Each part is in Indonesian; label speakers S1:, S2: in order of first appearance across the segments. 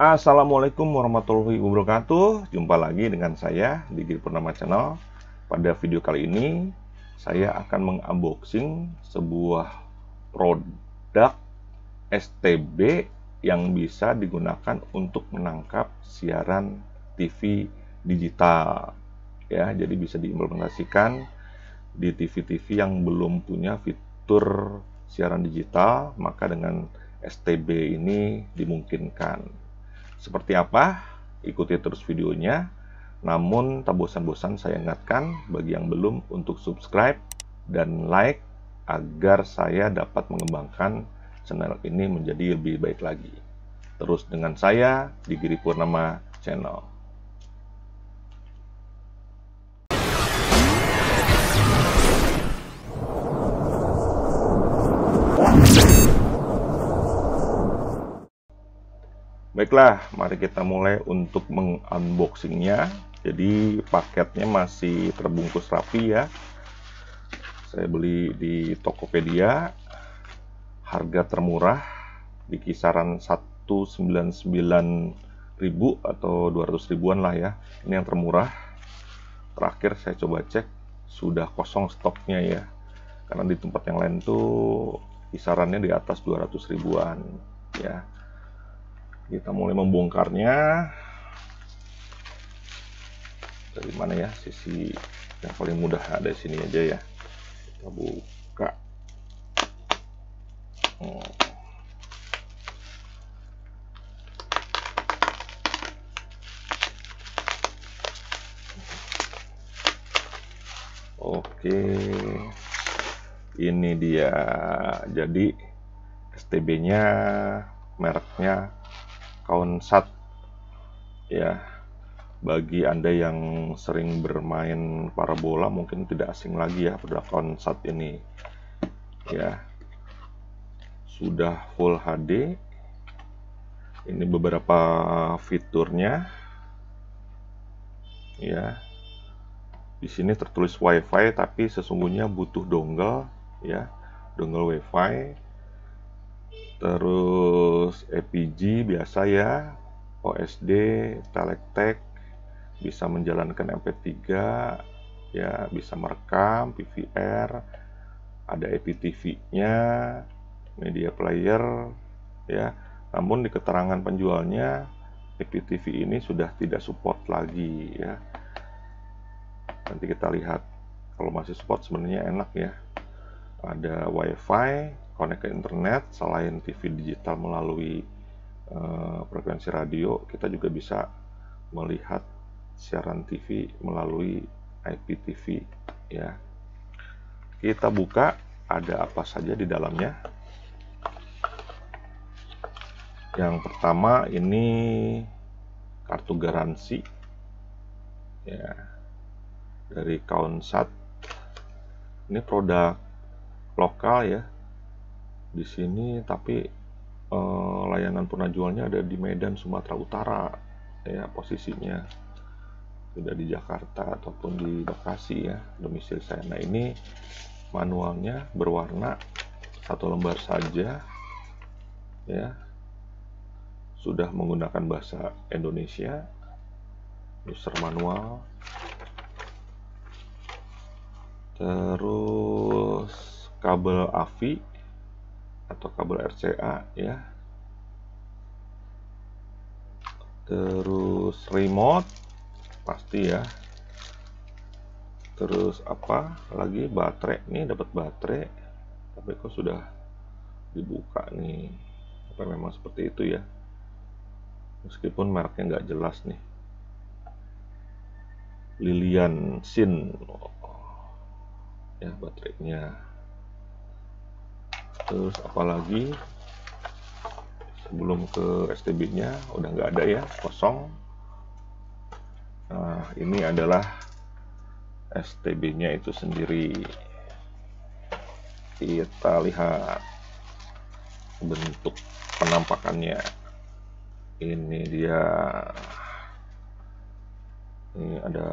S1: Assalamualaikum warahmatullahi wabarakatuh. Jumpa lagi dengan saya di Giri Purnama Channel. Pada video kali ini Saya akan mengunboxing Sebuah produk STB Yang bisa digunakan untuk menangkap siaran TV digital. Ya Jadi bisa diimplementasikan di TV-TV yang belum punya fitur siaran digital Maka dengan STB ini dimungkinkan seperti apa? Ikuti terus videonya. Namun tak bosan-bosan saya ingatkan bagi yang belum untuk subscribe dan like agar saya dapat mengembangkan channel ini menjadi lebih baik lagi. Terus dengan saya di Giri Purnama Channel. Baiklah, mari kita mulai untuk mengunboxingnya. Jadi paketnya masih terbungkus rapi ya. Saya beli di Tokopedia. Harga termurah di kisaran 199.000 atau 200 ribuan lah ya. Ini yang termurah. Terakhir saya coba cek sudah kosong stoknya ya. Karena di tempat yang lain tuh kisarannya di atas 200 ribuan ya kita mulai membongkarnya dari mana ya sisi yang paling mudah ada sini aja ya kita buka hmm. Oke, ini dia. Jadi STB-nya mereknya Kaunsat ya bagi anda yang sering bermain parabola mungkin tidak asing lagi ya pada Kaunsat ini. Ya sudah full HD ini beberapa fiturnya. Ya di sini tertulis WiFi tapi sesungguhnya butuh dongle ya dongle WiFi terus EPG biasa ya OSD Telectek bisa menjalankan MP3 ya bisa merekam PVR ada EPTV nya media player ya. Namun di keterangan penjualnya EPTV ini sudah tidak support lagi ya. Nanti kita lihat kalau masih support sebenarnya enak ya. Ada WiFi connect ke internet selain TV digital melalui uh, frekuensi radio kita juga bisa melihat siaran TV melalui IPTV ya. Kita buka ada apa saja di dalamnya. Yang pertama ini kartu garansi ya dari Kaunsat. Ini produk lokal ya di sini tapi eh, layanan jualnya ada di Medan Sumatera Utara ya posisinya. Tidak di Jakarta ataupun di Bekasi ya domisili saya. Nah ini manualnya berwarna satu lembar saja ya. Sudah menggunakan bahasa Indonesia user manual. Terus kabel AVI atau kabel RCA ya. Terus remote pasti ya. Terus apa lagi? Baterai nih dapat baterai. Tapi kok sudah dibuka nih? Apa memang seperti itu ya? Meskipun mereknya nggak jelas nih. Lilian Sin. Ya baterainya terus apalagi? Sebelum ke STB nya udah nggak ada ya kosong. Nah ini adalah STB nya itu sendiri. Kita lihat bentuk penampakannya. Ini dia. Ini ada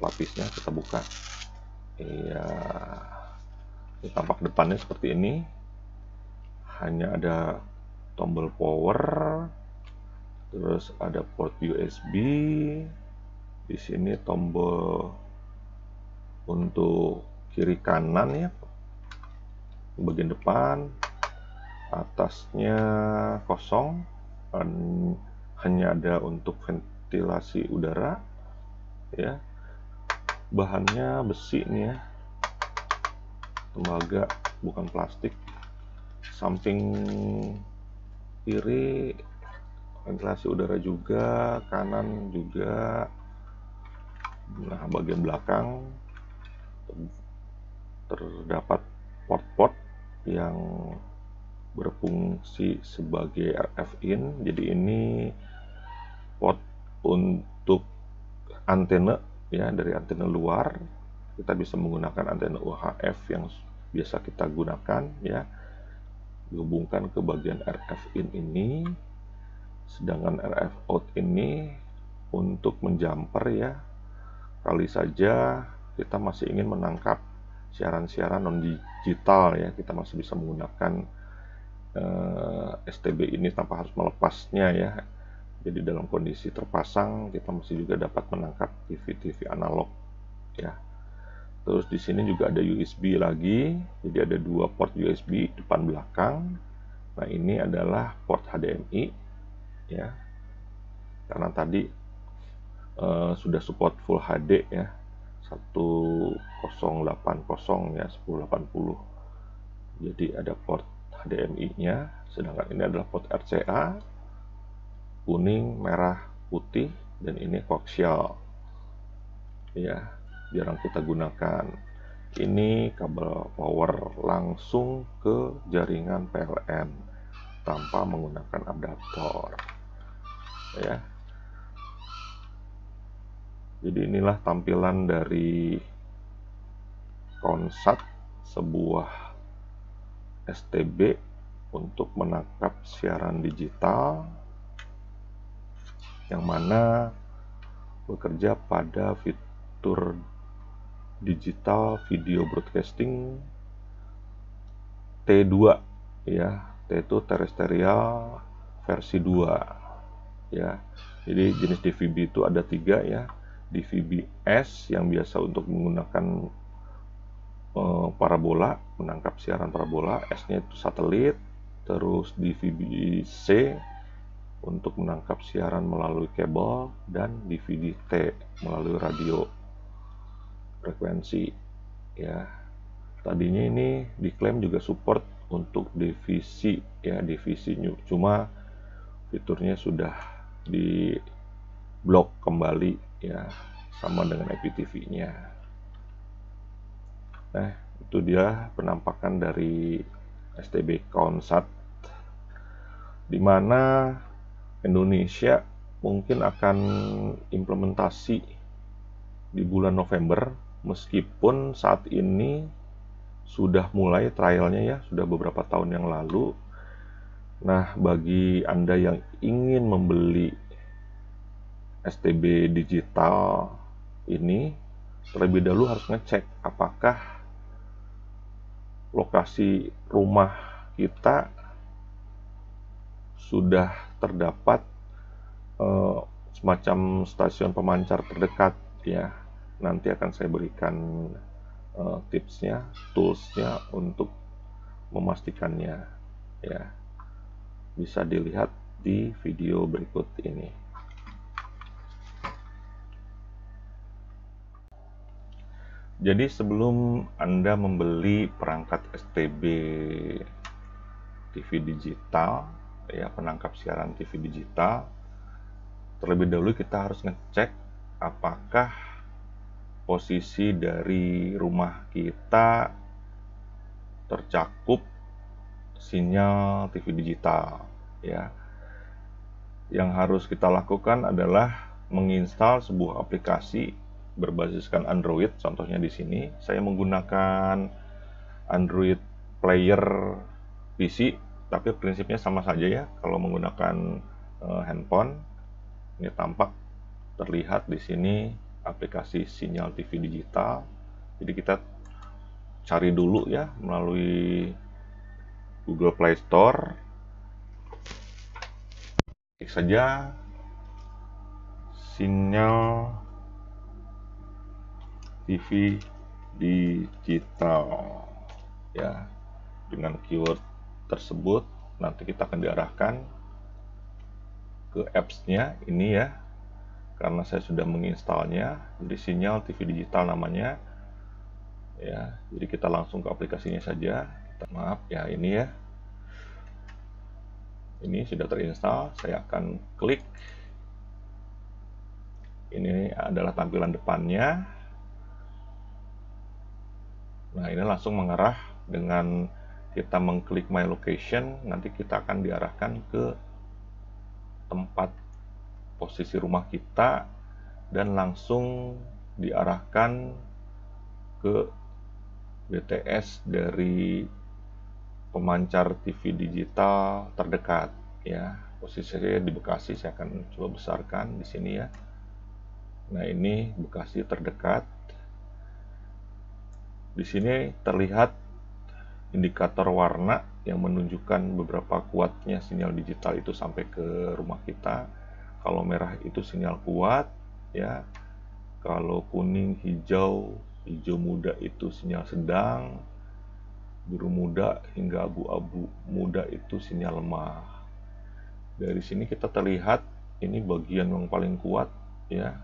S1: lapisnya kita buka. Iya tampak depannya seperti ini. Hanya ada tombol power. Terus ada port USB di sini tombol untuk kiri kanan ya. Bagian depan. Atasnya kosong. Dan hanya ada untuk ventilasi udara ya. Bahannya besi nih ya tembaga bukan plastik. Samping kiri ventilasi udara juga kanan juga. Nah bagian belakang terdapat port-port yang berfungsi sebagai RF in jadi ini port untuk antena ya dari antena luar kita bisa menggunakan antena UHF yang biasa kita gunakan ya. Dihubungkan ke bagian RF in ini sedangkan RF out ini untuk menjumper ya. Kali saja kita masih ingin menangkap siaran-siaran non digital ya. Kita masih bisa menggunakan eh, STB ini tanpa harus melepasnya ya. Jadi dalam kondisi terpasang kita masih juga dapat menangkap TV-TV analog ya Terus di sini juga ada USB lagi, jadi ada dua port USB depan belakang. Nah ini adalah port HDMI, ya, karena tadi uh, sudah support Full HD ya, 1080 ya 1080. Jadi ada port HDMI-nya, sedangkan ini adalah port RCA, kuning, merah, putih, dan ini koaksial. Ya, jarang kita gunakan. Ini kabel power langsung ke jaringan PLN tanpa menggunakan adaptor. Ya. Jadi inilah tampilan dari konsat sebuah STB untuk menangkap siaran digital yang mana bekerja pada fitur digital video broadcasting T2 ya. T itu terestrial versi 2 ya. Jadi jenis DVB itu ada tiga ya. DVB S yang biasa untuk menggunakan uh, parabola menangkap siaran parabola. S nya itu satelit. Terus DVB C untuk menangkap siaran melalui kabel dan DVD T melalui radio frekuensi ya. Tadinya ini diklaim juga support untuk divisi ya divisi new. Cuma fiturnya sudah di blok kembali ya sama dengan IPTV nya nah itu dia penampakan dari STB Konsat di mana Indonesia mungkin akan implementasi di bulan November meskipun saat ini sudah mulai trialnya ya, sudah beberapa tahun yang lalu. Nah, bagi Anda yang ingin membeli STB digital ini, terlebih dahulu harus ngecek apakah lokasi rumah kita sudah terdapat eh, semacam stasiun pemancar terdekat ya nanti akan saya berikan uh, tipsnya, toolsnya untuk memastikannya ya. Bisa dilihat di video berikut ini. Jadi sebelum Anda membeli perangkat STB TV digital, ya penangkap siaran TV digital, terlebih dahulu kita harus ngecek apakah posisi dari rumah kita tercakup sinyal TV digital ya. Yang harus kita lakukan adalah menginstal sebuah aplikasi berbasiskan Android. Contohnya di sini saya menggunakan Android Player PC, tapi prinsipnya sama saja ya. Kalau menggunakan uh, handphone, ini tampak terlihat di sini aplikasi sinyal TV digital. Jadi kita cari dulu ya melalui Google Play Store. klik saja sinyal TV digital ya dengan keyword tersebut nanti kita akan diarahkan ke apps-nya ini ya karena saya sudah menginstalnya jadi sinyal TV digital namanya. Ya jadi kita langsung ke aplikasinya saja. Kita maaf ya ini ya. Ini sudah terinstall saya akan klik. Ini adalah tampilan depannya. Nah ini langsung mengarah dengan kita mengklik my location nanti kita akan diarahkan ke tempat posisi rumah kita dan langsung diarahkan ke BTS dari pemancar TV digital terdekat ya. Posisi saya di Bekasi saya akan coba besarkan di sini ya. Nah ini Bekasi terdekat. Di sini terlihat indikator warna yang menunjukkan beberapa kuatnya sinyal digital itu sampai ke rumah kita kalau merah itu sinyal kuat ya. Kalau kuning hijau hijau muda itu sinyal sedang biru muda hingga abu-abu muda itu sinyal lemah. Dari sini kita terlihat ini bagian yang paling kuat ya.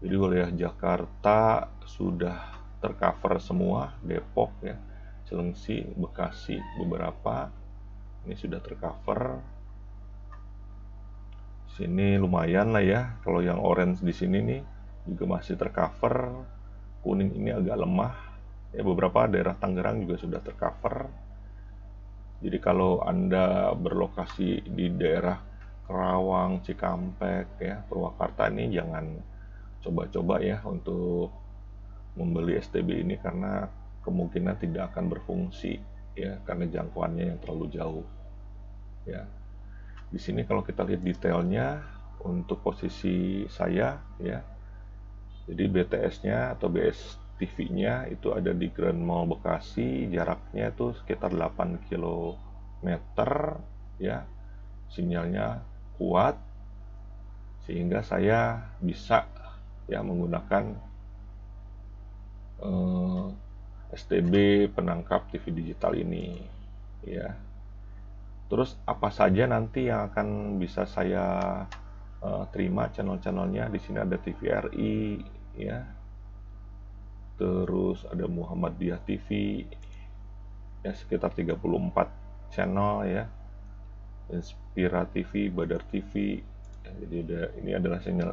S1: Jadi wilayah Jakarta sudah tercover semua Depok ya Cilengsi Bekasi beberapa. Ini sudah tercover sini lumayan lah ya. Kalau yang orange di sini nih juga masih tercover. Kuning ini agak lemah. Ya beberapa daerah Tangerang juga sudah tercover. Jadi kalau anda berlokasi di daerah Kerawang, Cikampek, ya Purwakarta ini jangan coba-coba ya untuk membeli STB ini karena kemungkinan tidak akan berfungsi ya karena jangkauannya yang terlalu jauh ya di sini kalau kita lihat detailnya untuk posisi saya ya. Jadi BTS-nya atau BSTV-nya itu ada di Grand Mall Bekasi jaraknya itu sekitar 8 km ya. Sinyalnya kuat sehingga saya bisa ya menggunakan eh, STB penangkap TV digital ini ya Terus apa saja nanti yang akan bisa saya uh, terima channel-channelnya? Di sini ada TVRI, ya. Terus ada Muhammadiyah TV, ya sekitar 34 channel ya. Inspira TV, Badar TV. Ya, jadi ada ini adalah channel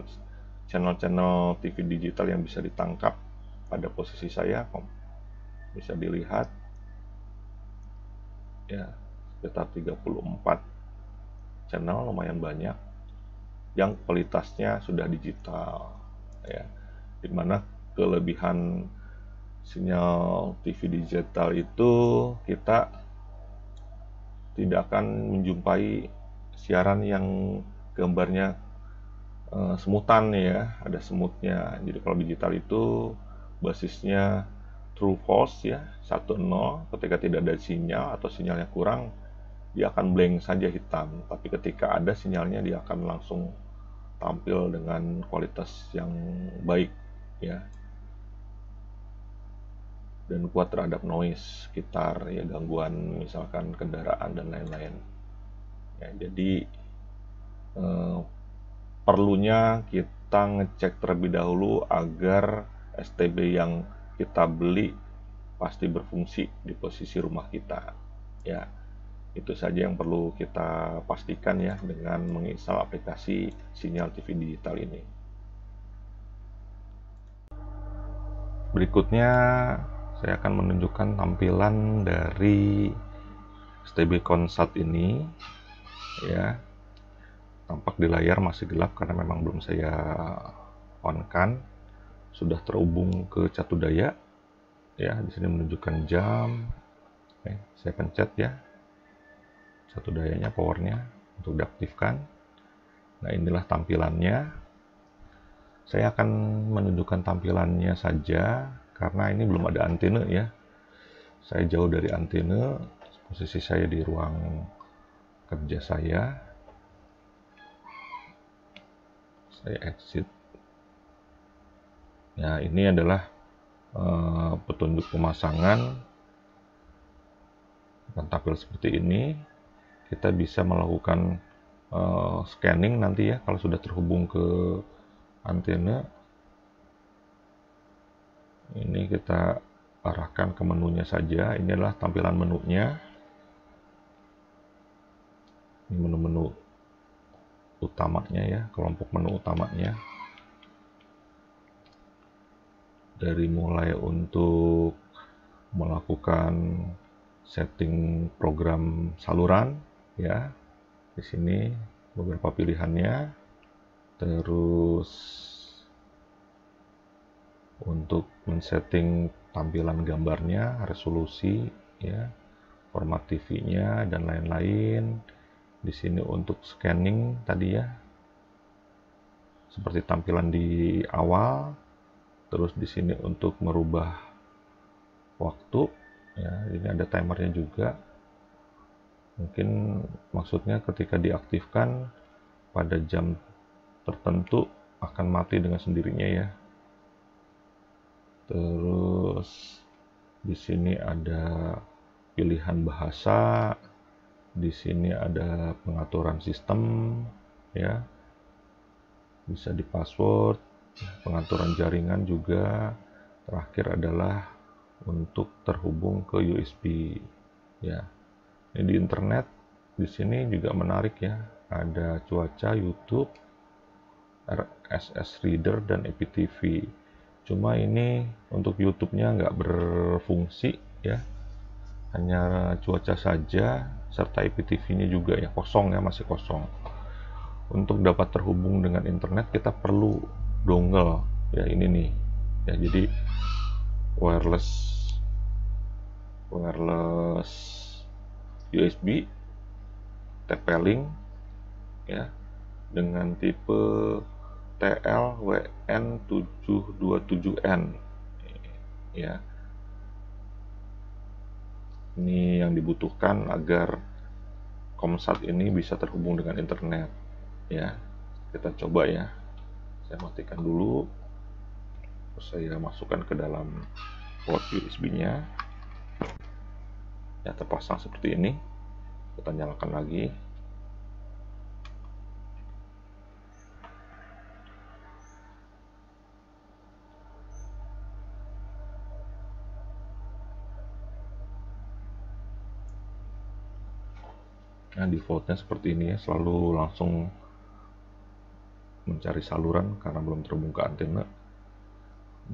S1: channel-channel TV digital yang bisa ditangkap pada posisi saya. Bisa dilihat. Ya, sekitar 34 channel lumayan banyak yang kualitasnya sudah digital ya. Di mana kelebihan sinyal TV digital itu kita tidak akan menjumpai siaran yang gambarnya uh, semutan ya. Ada semutnya. Jadi kalau digital itu basisnya true false ya 1 0 ketika tidak ada sinyal atau sinyalnya kurang dia akan blank saja hitam tapi ketika ada sinyalnya dia akan langsung tampil dengan kualitas yang baik ya. Dan kuat terhadap noise sekitar ya gangguan misalkan kendaraan dan lain-lain. Ya jadi eh, perlunya kita ngecek terlebih dahulu agar STB yang kita beli pasti berfungsi di posisi rumah kita ya itu saja yang perlu kita pastikan ya dengan menginstal aplikasi sinyal TV digital ini. Berikutnya saya akan menunjukkan tampilan dari STB Consult ini ya. Tampak di layar masih gelap karena memang belum saya on kan. Sudah terhubung ke catu daya. Ya, di sini menunjukkan jam. Oke, saya pencet ya satu dayanya powernya untuk diaktifkan. Nah inilah tampilannya. Saya akan menunjukkan tampilannya saja karena ini belum ada antena ya. Saya jauh dari antena posisi saya di ruang kerja saya. Saya exit. Ya ini adalah uh, petunjuk pemasangan. Akan tampil seperti ini kita bisa melakukan uh, scanning nanti ya kalau sudah terhubung ke antena. Ini kita arahkan ke menunya saja. Ini adalah tampilan menunya. Ini menu-menu utamanya ya kelompok menu utamanya. Dari mulai untuk melakukan setting program saluran ya di sini beberapa pilihannya. Terus untuk men-setting tampilan gambarnya resolusi ya format TV-nya dan lain-lain. Di sini untuk scanning tadi ya. Seperti tampilan di awal. Terus di sini untuk merubah waktu. Ya ini ada timernya juga mungkin maksudnya ketika diaktifkan pada jam tertentu akan mati dengan sendirinya ya. Terus di sini ada pilihan bahasa di sini ada pengaturan sistem ya. Bisa di password pengaturan jaringan juga. Terakhir adalah untuk terhubung ke USB ya ini di internet di sini juga menarik ya. Ada cuaca YouTube RSS Reader dan EPTV cuma ini untuk YouTube-nya nggak berfungsi ya. Hanya cuaca saja serta IPTV-nya juga ya kosong ya masih kosong. Untuk dapat terhubung dengan internet kita perlu dongle ya ini nih. Ya jadi wireless wireless USB TP-Link ya dengan tipe TLWN727N ya. Ini yang dibutuhkan agar Comsat ini bisa terhubung dengan internet ya. Kita coba ya. Saya matikan dulu. Saya masukkan ke dalam port USB nya ya terpasang seperti ini kita nyalakan lagi Nah, defaultnya seperti ini ya, selalu langsung mencari saluran karena belum terhubung ke antena.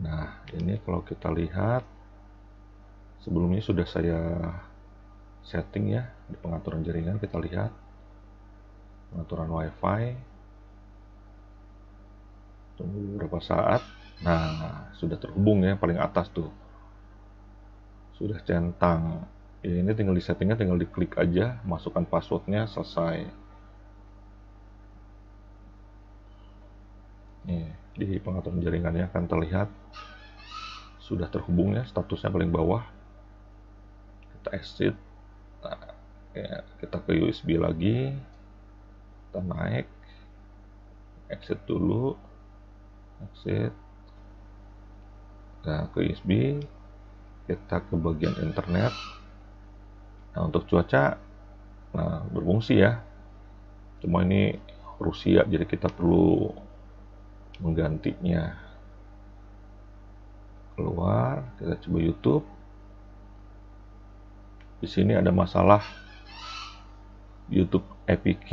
S1: Nah, ini kalau kita lihat sebelumnya sudah saya setting ya di pengaturan jaringan kita lihat. Pengaturan wifi. Tunggu beberapa saat. Nah sudah terhubung ya paling atas tuh. Sudah centang. Ya ini tinggal di settingnya tinggal diklik aja masukkan passwordnya selesai. Nih di pengaturan jaringannya akan terlihat. Sudah terhubung ya statusnya paling bawah. Kita exit nah, ya, kita ke USB lagi. Kita naik. Exit dulu. Exit. Nah ke USB kita ke bagian internet. Nah untuk cuaca nah berfungsi ya. Cuma ini Rusia jadi kita perlu menggantinya. Keluar kita coba YouTube di sini ada masalah YouTube APK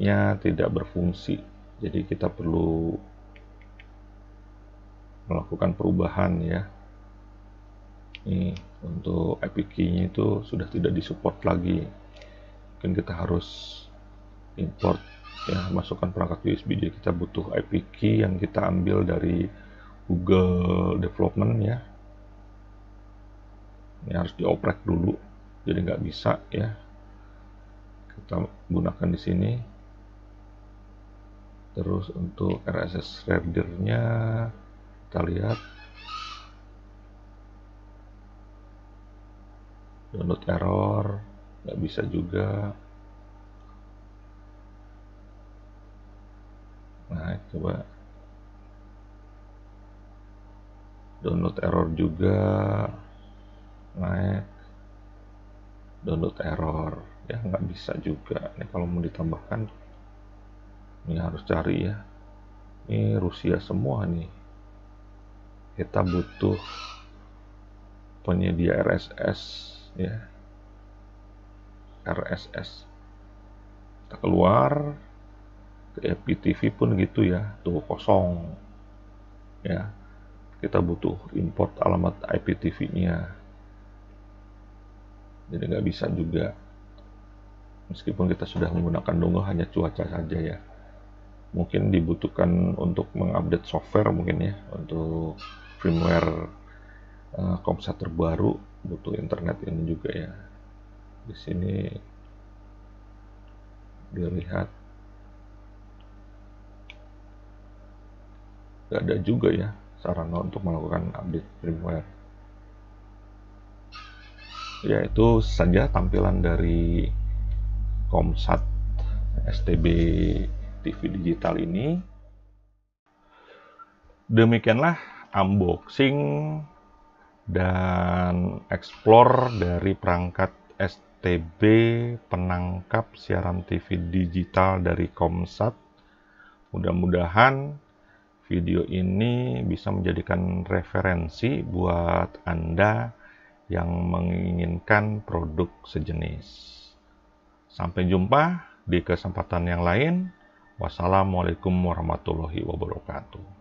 S1: nya tidak berfungsi. Jadi kita perlu melakukan perubahan ya. Ini untuk APK nya itu sudah tidak disupport lagi. Mungkin kita harus import ya masukkan perangkat USB jadi kita butuh APK yang kita ambil dari Google Development ya ini harus dioprek dulu jadi nggak bisa ya. Kita gunakan di sini. Terus untuk RSS readernya kita lihat. Download error nggak bisa juga. Nah coba. Download error juga. Naik download error. Ya nggak bisa juga. Ini kalau mau ditambahkan ini harus cari ya. Ini Rusia semua nih. Kita butuh penyedia RSS ya. RSS kita keluar ke IPTV pun gitu ya. Tuh kosong. Ya kita butuh import alamat IPTV nya jadi nggak bisa juga. Meskipun kita sudah menggunakan dongle hanya cuaca saja ya. Mungkin dibutuhkan untuk mengupdate software mungkin ya. Untuk firmware uh, komsat terbaru butuh internet ini juga ya. Di sini dilihat. Nggak ada juga ya sarana untuk melakukan update firmware ya itu saja tampilan dari Komsat STB TV digital ini. Demikianlah unboxing dan explore dari perangkat STB penangkap siaran TV digital dari Komsat. Mudah-mudahan video ini bisa menjadikan referensi buat Anda yang menginginkan produk sejenis. Sampai jumpa di kesempatan yang lain. Wassalamualaikum warahmatullahi wabarakatuh.